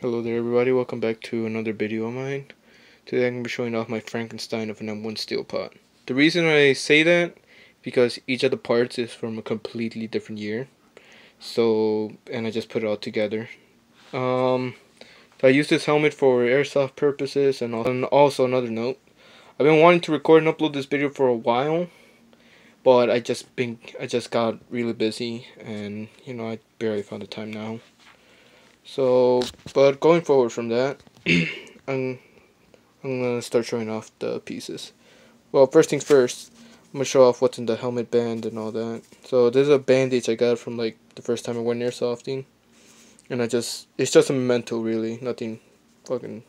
Hello there everybody, welcome back to another video of mine. Today I'm going to be showing off my Frankenstein of an M1 steel pot. The reason I say that, because each of the parts is from a completely different year. So, and I just put it all together. Um, I use this helmet for airsoft purposes and also, and also another note. I've been wanting to record and upload this video for a while. But I just been, I just got really busy and, you know, I barely found the time now. So, but going forward from that, I'm, I'm gonna start showing off the pieces. Well, first things first, I'm gonna show off what's in the helmet band and all that. So this is a bandage I got from like the first time I went airsofting, and I just it's just a memento really, nothing, fucking,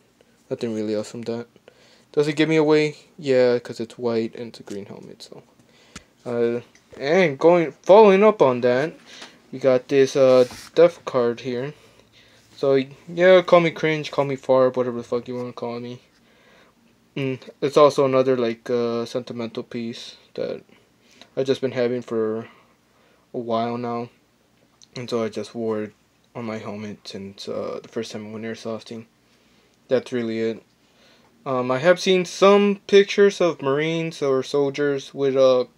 nothing really else from that. Does it give me away? Yeah, because it's white and it's a green helmet. So, uh, and going following up on that, we got this uh death card here. So, yeah, call me cringe, call me farb, whatever the fuck you want to call me. Mm, it's also another, like, uh, sentimental piece that I've just been having for a while now. And so I just wore it on my helmet since uh, the first time I went airsofting. That's really it. Um, I have seen some pictures of Marines or soldiers with a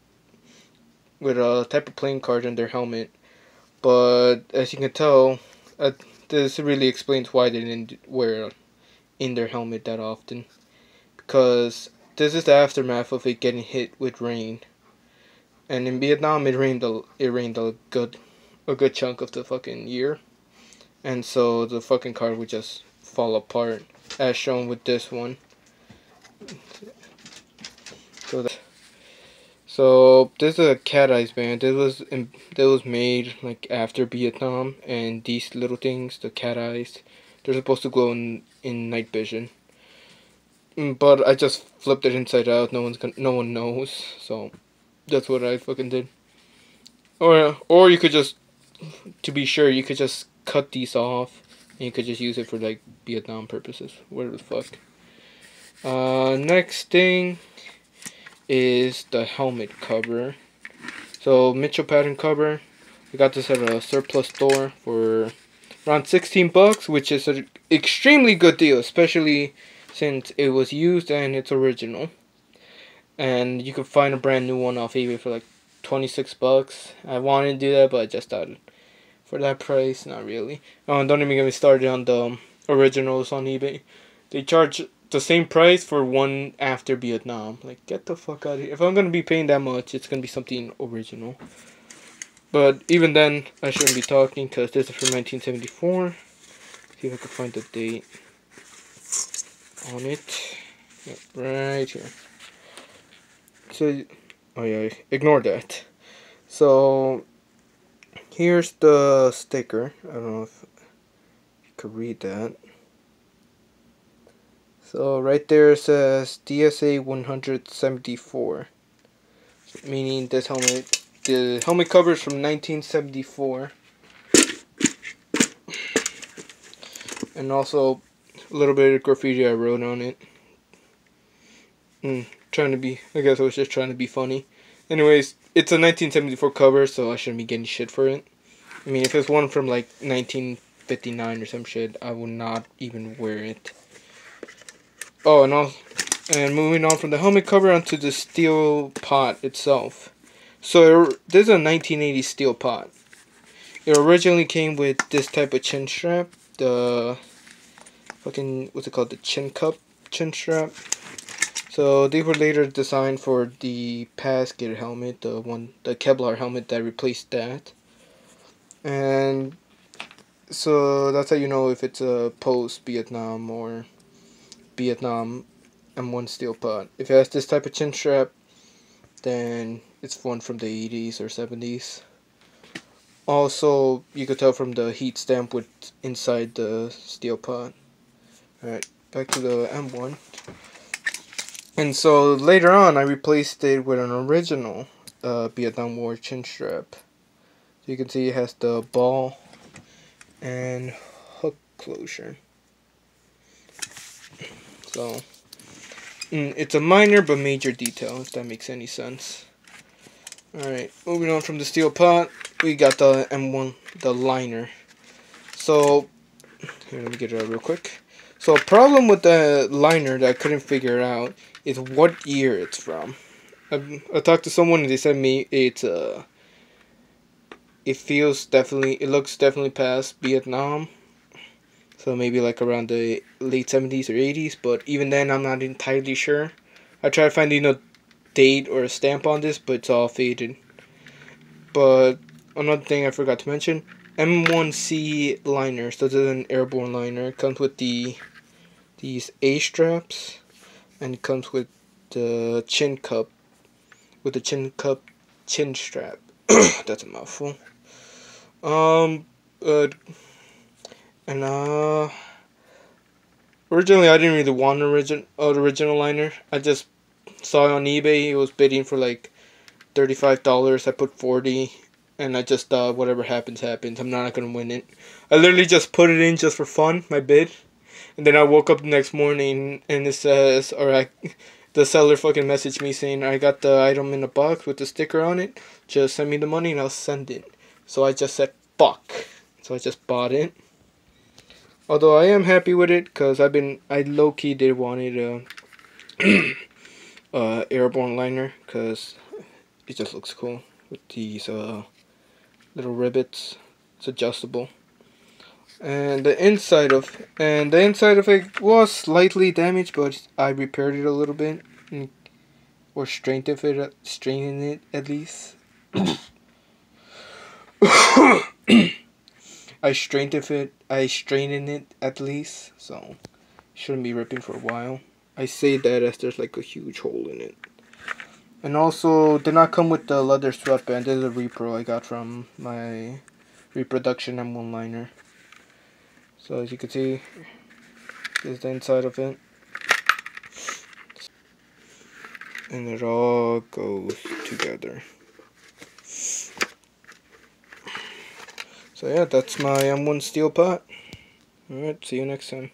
with a type of playing card in their helmet, but as you can tell, uh, this really explains why they didn't wear in their helmet that often. Because this is the aftermath of it getting hit with rain. And in Vietnam it rained a, it rained a good a good chunk of the fucking year. And so the fucking car would just fall apart as shown with this one. So that so this is a cat eyes band. This was in, that was made like after Vietnam, and these little things, the cat eyes, they're supposed to glow in, in night vision. Mm, but I just flipped it inside out. No one's gonna, no one knows. So that's what I fucking did. Or or you could just, to be sure, you could just cut these off, and you could just use it for like Vietnam purposes. Whatever the fuck. Uh, next thing is the helmet cover. So Mitchell pattern cover. We got this at a surplus store for around 16 bucks, which is an extremely good deal, especially since it was used and it's original. And you can find a brand new one off eBay for like 26 bucks. I wanted to do that, but I just thought for that price, not really. Oh, don't even get me started on the um, originals on eBay. They charge the same price for one after Vietnam. Like, get the fuck out of here. If I'm gonna be paying that much, it's gonna be something original. But even then, I shouldn't be talking because this is from 1974. See if I can find the date on it. Yep, right here. So, oh yeah, ignore that. So, here's the sticker. I don't know if you could read that. So right there says DSA 174, meaning this helmet, the helmet cover is from 1974. And also a little bit of graffiti I wrote on it. Mm, trying to be, I guess I was just trying to be funny. Anyways, it's a 1974 cover, so I shouldn't be getting shit for it. I mean, if it's one from like 1959 or some shit, I would not even wear it. Oh, and all, and moving on from the helmet cover onto the steel pot itself. So er, this is a 1980 steel pot. It originally came with this type of chin strap, the fucking what's it called, the chin cup chin strap. So these were later designed for the Gator helmet, the one, the Kevlar helmet that replaced that. And so that's how you know if it's a post Vietnam or Vietnam M1 steel pot. If it has this type of chin strap, then it's one from the 80s or 70s. Also, you could tell from the heat stamp with inside the steel pot. Alright, back to the M1. And so later on, I replaced it with an original uh, Vietnam War chin strap. So you can see it has the ball and hook closure. So, mm, it's a minor but major detail, if that makes any sense. Alright, moving on from the steel pot, we got the M1, the liner. So, Here, let me get it out real quick. So a problem with the liner that I couldn't figure out is what year it's from. I, I talked to someone and they said me it's uh it feels definitely it looks definitely past Vietnam. So maybe like around the late seventies or eighties, but even then I'm not entirely sure. I tried finding a date or a stamp on this, but it's all faded. But another thing I forgot to mention, M1C liner. So this is an airborne liner. It comes with the these A straps, and it comes with the chin cup, with the chin cup chin strap. That's a mouthful. Um, uh, and uh, originally I didn't really want an origin, uh, original liner. I just saw it on eBay. It was bidding for like thirty-five dollars. I put forty, and I just whatever happens happens. I'm not gonna win it. I literally just put it in just for fun, my bid, and then I woke up the next morning and it says, or I, the seller fucking messaged me saying I got the item in a box with the sticker on it. Just send me the money and I'll send it. So I just said fuck. So I just bought it. Although I am happy with it because I've been I low key did wanted a uh, airborne liner because it just looks cool with these uh, little rivets. It's adjustable. And the inside of and the inside of it was slightly damaged, but I repaired it a little bit, and, or strengthened it, straining it at least. I strengthened it. I straightened it at least, so shouldn't be ripping for a while. I say that as there's like a huge hole in it. And also, did not come with the leather sweatband. This is a repro I got from my reproduction M1 liner. So as you can see, this is the inside of it. And it all goes together. So yeah, that's my M1 steel pot. Alright, see you next time.